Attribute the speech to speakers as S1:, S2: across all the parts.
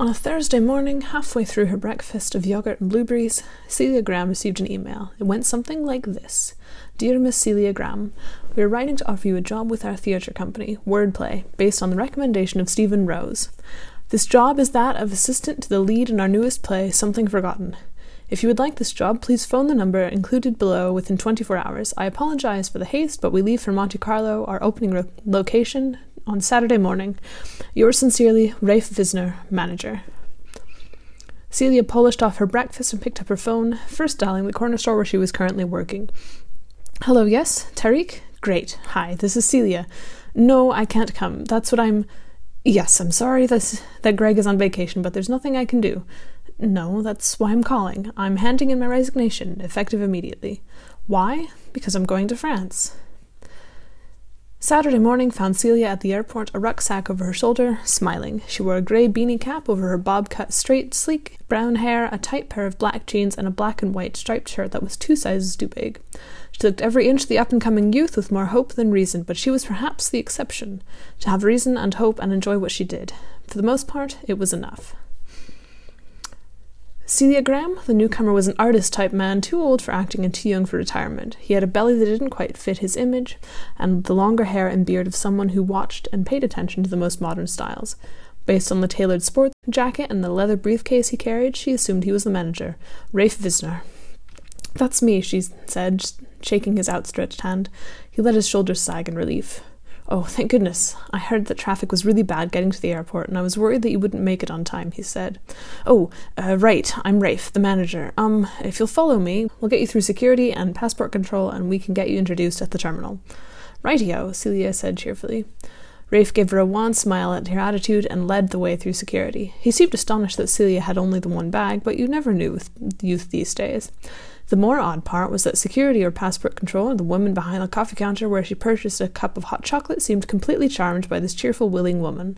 S1: On a Thursday morning, halfway through her breakfast of yogurt and blueberries, Celia Graham received an email. It went something like this Dear Miss Celia Graham, we are writing to offer you a job with our theatre company, Wordplay, based on the recommendation of Stephen Rose. This job is that of assistant to the lead in our newest play, Something Forgotten. If you would like this job, please phone the number included below within 24 hours. I apologize for the haste, but we leave for Monte Carlo, our opening location, on Saturday morning. Yours sincerely, Rafe Visner, manager. Celia polished off her breakfast and picked up her phone, first dialing the corner store where she was currently working. Hello, yes? Tariq? Great. Hi, this is Celia. No, I can't come. That's what I'm. Yes, I'm sorry this, that Greg is on vacation, but there's nothing I can do. No, that's why I'm calling. I'm handing in my resignation, effective immediately. Why? Because I'm going to France. Saturday morning found Celia at the airport, a rucksack over her shoulder, smiling. She wore a grey beanie cap over her bob cut, straight, sleek brown hair, a tight pair of black jeans, and a black and white striped shirt that was two sizes too big. She looked every inch the up and coming youth with more hope than reason, but she was perhaps the exception. To have reason and hope and enjoy what she did. For the most part, it was enough. Celia Graham, the newcomer, was an artist type man, too old for acting and too young for retirement. He had a belly that didn't quite fit his image, and the longer hair and beard of someone who watched and paid attention to the most modern styles. Based on the tailored sports jacket and the leather briefcase he carried, she assumed he was the manager, Rafe Visner. That's me, she said, shaking his outstretched hand. He let his shoulders sag in relief. Oh, thank goodness. I heard that traffic was really bad getting to the airport, and I was worried that you wouldn't make it on time, he said. Oh, uh, right, I'm Rafe, the manager. Um, if you'll follow me, we'll get you through security and passport control, and we can get you introduced at the terminal. Rightio, Celia said cheerfully. Rafe gave her a wan smile at her attitude and led the way through security. He seemed astonished that Celia had only the one bag, but you never knew with youth these days. The more odd part was that security or passport control, and the woman behind the coffee counter where she purchased a cup of hot chocolate, seemed completely charmed by this cheerful, willing woman.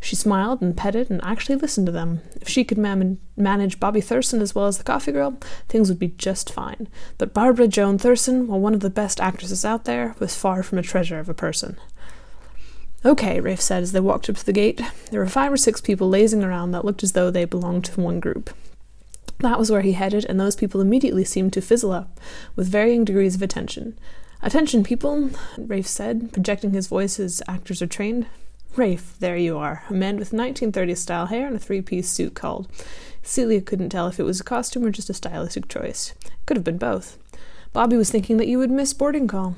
S1: She smiled and petted and actually listened to them. If she could man- manage Bobby Thurston as well as the coffee girl, things would be just fine. But Barbara Joan Thurston, while one of the best actresses out there, was far from a treasure of a person. Okay, Rafe said as they walked up to the gate. There were five or six people lazing around that looked as though they belonged to one group. That was where he headed, and those people immediately seemed to fizzle up, with varying degrees of attention. Attention, people, Rafe said, projecting his voice as actors are trained. Rafe, there you are, a man with 1930s style hair and a three piece suit called. Celia couldn't tell if it was a costume or just a stylistic choice. Could have been both. Bobby was thinking that you would miss boarding call.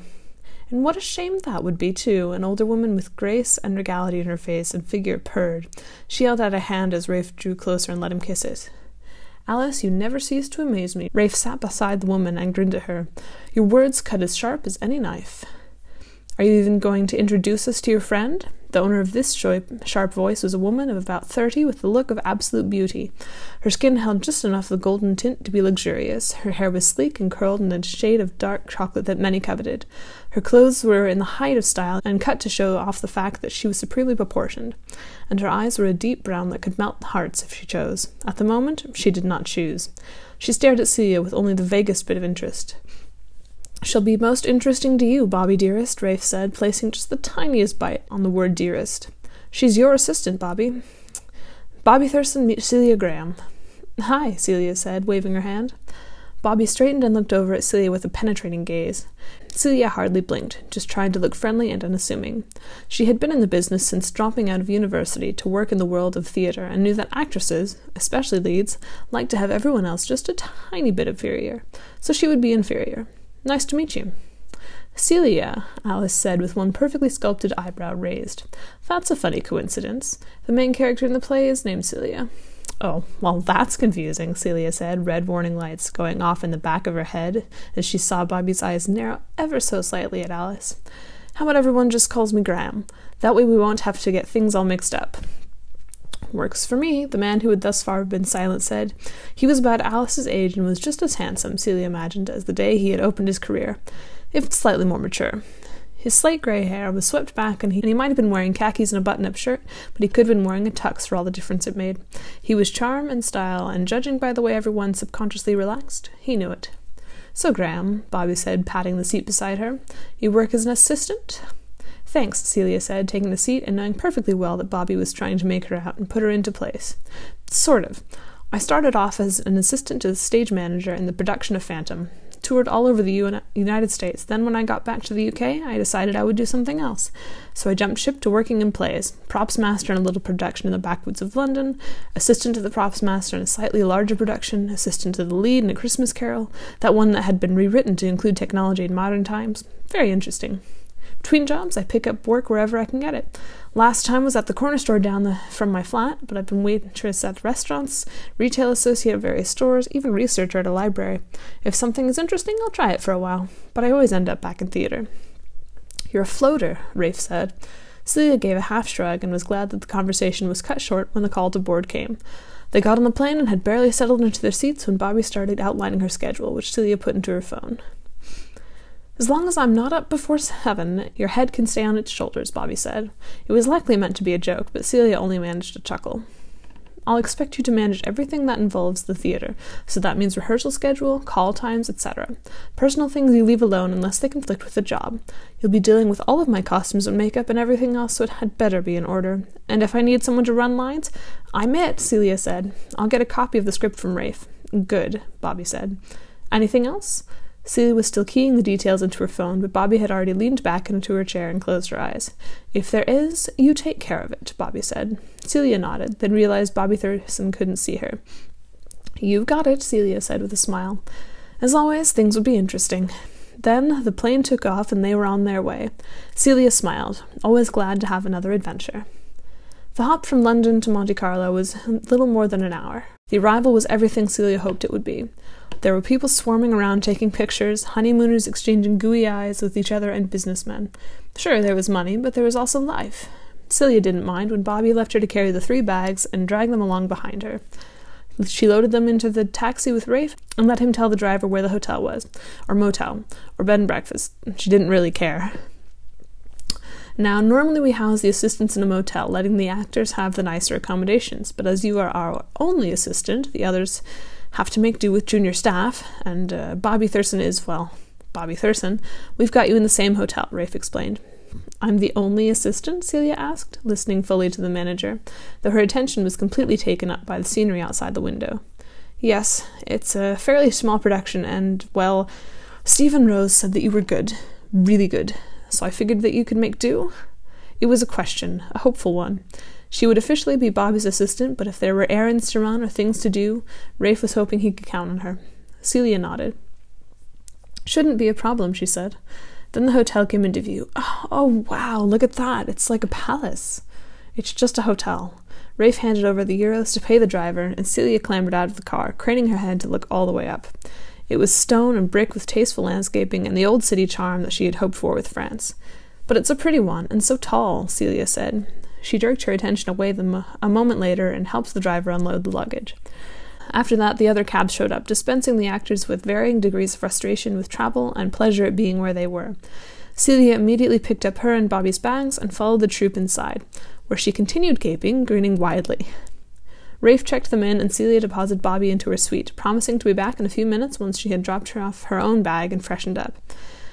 S1: And what a shame that would be, too. An older woman with grace and regality in her face and figure purred. She held out a hand as Rafe drew closer and let him kiss it. Alice, you never cease to amaze me. Rafe sat beside the woman and grinned at her. Your words cut as sharp as any knife. Are you even going to introduce us to your friend? The owner of this sharp voice was a woman of about thirty with the look of absolute beauty. Her skin held just enough of the golden tint to be luxurious. Her hair was sleek and curled in a shade of dark chocolate that many coveted. Her clothes were in the height of style and cut to show off the fact that she was supremely proportioned, and her eyes were a deep brown that could melt hearts if she chose. At the moment, she did not choose. She stared at Celia with only the vaguest bit of interest. She'll be most interesting to you, Bobby dearest, Rafe said, placing just the tiniest bite on the word dearest. She's your assistant, Bobby. Bobby Thurston meet Celia Graham. Hi, Celia said, waving her hand. Bobby straightened and looked over at Celia with a penetrating gaze. Celia hardly blinked, just trying to look friendly and unassuming. She had been in the business since dropping out of university to work in the world of theatre and knew that actresses, especially leads, like to have everyone else just a tiny bit inferior. So she would be inferior. Nice to meet you. Celia, Alice said with one perfectly sculpted eyebrow raised. That's a funny coincidence. The main character in the play is named Celia. Oh, well, that's confusing, Celia said, red warning lights going off in the back of her head as she saw Bobby's eyes narrow ever so slightly at Alice. How about everyone just calls me Graham? That way we won't have to get things all mixed up. Works for me, the man who had thus far been silent said. He was about Alice's age and was just as handsome, Celia imagined, as the day he had opened his career, if slightly more mature. His slate grey hair was swept back, and he, and he might have been wearing khakis and a button up shirt, but he could have been wearing a tux for all the difference it made. He was charm and style, and judging by the way everyone subconsciously relaxed, he knew it. So, Graham, Bobby said, patting the seat beside her, you work as an assistant? Thanks, Celia said, taking the seat and knowing perfectly well that Bobby was trying to make her out and put her into place. Sort of. I started off as an assistant to the stage manager in the production of Phantom toured all over the United States. Then, when I got back to the UK, I decided I would do something else. So I jumped ship to working in plays, props master in a little production in the backwoods of London, assistant to the props master in a slightly larger production, assistant to the lead in A Christmas Carol, that one that had been rewritten to include technology in modern times. Very interesting. Between jobs, I pick up work wherever I can get it. Last time was at the corner store down the, from my flat, but I've been waitress at restaurants, retail associate at various stores, even researcher at a library. If something is interesting, I'll try it for a while, but I always end up back in theater. You're a floater, Rafe said. Celia gave a half shrug and was glad that the conversation was cut short when the call to board came. They got on the plane and had barely settled into their seats when Bobby started outlining her schedule, which Celia put into her phone. As long as I'm not up before seven, your head can stay on its shoulders, Bobby said. It was likely meant to be a joke, but Celia only managed to chuckle. I'll expect you to manage everything that involves the theater, so that means rehearsal schedule, call times, etc. Personal things you leave alone unless they conflict with the job. You'll be dealing with all of my costumes and makeup and everything else, so it had better be in order. And if I need someone to run lines, I'm it, Celia said. I'll get a copy of the script from Rafe. Good, Bobby said. Anything else? Celia was still keying the details into her phone, but Bobby had already leaned back into her chair and closed her eyes. If there is, you take care of it, Bobby said. Celia nodded, then realized Bobby Thurston couldn't see her. You've got it, Celia said with a smile. As always, things would be interesting. Then the plane took off and they were on their way. Celia smiled, always glad to have another adventure. The hop from London to Monte Carlo was little more than an hour. The arrival was everything Celia hoped it would be. There were people swarming around taking pictures, honeymooners exchanging gooey eyes with each other, and businessmen. Sure, there was money, but there was also life. Celia didn't mind when Bobby left her to carry the three bags and drag them along behind her. She loaded them into the taxi with Rafe and let him tell the driver where the hotel was, or motel, or bed and breakfast. She didn't really care. Now, normally we house the assistants in a motel, letting the actors have the nicer accommodations, but as you are our only assistant, the others have to make do with junior staff, and uh, Bobby Thurston is, well, Bobby Thurston. We've got you in the same hotel, Rafe explained. I'm the only assistant? Celia asked, listening fully to the manager, though her attention was completely taken up by the scenery outside the window. Yes, it's a fairly small production, and, well, Stephen Rose said that you were good, really good, so I figured that you could make do. It was a question, a hopeful one. She would officially be Bobby's assistant, but if there were errands to run or things to do, Rafe was hoping he could count on her. Celia nodded. Shouldn't be a problem, she said. Then the hotel came into view. Oh, oh, wow, look at that. It's like a palace. It's just a hotel. Rafe handed over the euros to pay the driver, and Celia clambered out of the car, craning her head to look all the way up. It was stone and brick with tasteful landscaping and the old city charm that she had hoped for with France. But it's a pretty one, and so tall, Celia said. She jerked her attention away them a moment later and helped the driver unload the luggage. After that, the other cabs showed up, dispensing the actors with varying degrees of frustration with travel and pleasure at being where they were. Celia immediately picked up her and Bobby's bags and followed the troop inside, where she continued gaping, grinning widely. Rafe checked them in, and Celia deposited Bobby into her suite, promising to be back in a few minutes once she had dropped her off her own bag and freshened up.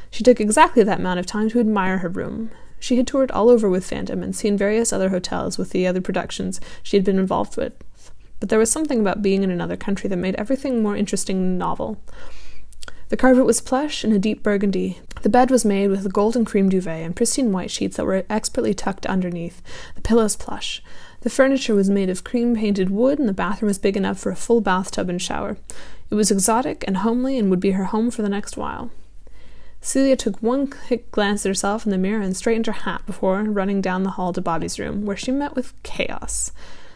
S1: She took exactly that amount of time to admire her room. She had toured all over with Phantom and seen various other hotels with the other productions she had been involved with, but there was something about being in another country that made everything more interesting and novel. The carpet was plush and a deep burgundy. The bed was made with a golden cream duvet and pristine white sheets that were expertly tucked underneath, the pillows plush. The furniture was made of cream painted wood, and the bathroom was big enough for a full bathtub and shower. It was exotic and homely and would be her home for the next while. Celia took one quick glance at herself in the mirror and straightened her hat before running down the hall to Bobby's room, where she met with chaos.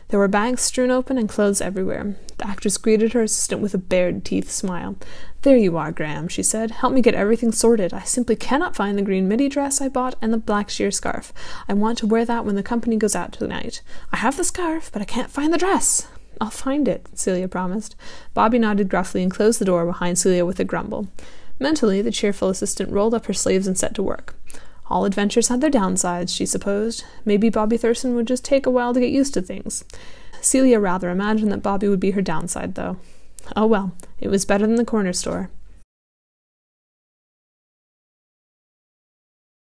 S1: There were bags strewn open and clothes everywhere. The actress greeted her assistant with a bared teeth smile. There you are, Graham, she said. Help me get everything sorted. I simply cannot find the green midi dress I bought and the black sheer scarf. I want to wear that when the company goes out tonight. I have the scarf, but I can't find the dress. I'll find it, Celia promised. Bobby nodded gruffly and closed the door behind Celia with a grumble. Mentally, the cheerful assistant rolled up her sleeves and set to work. All adventures had their downsides, she supposed. Maybe Bobby Thurston would just take a while to get used to things. Celia rather imagined that Bobby would be her downside, though. Oh well, it was better than the corner store.